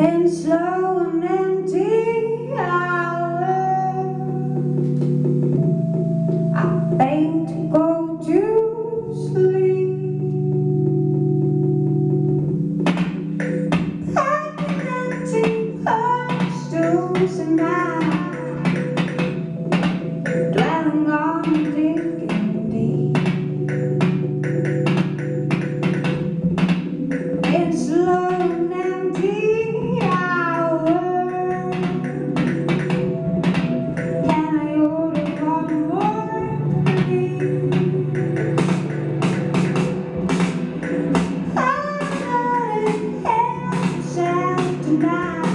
and slow, empty hours, I beg to go to sleep. I've been empty, oh, still God.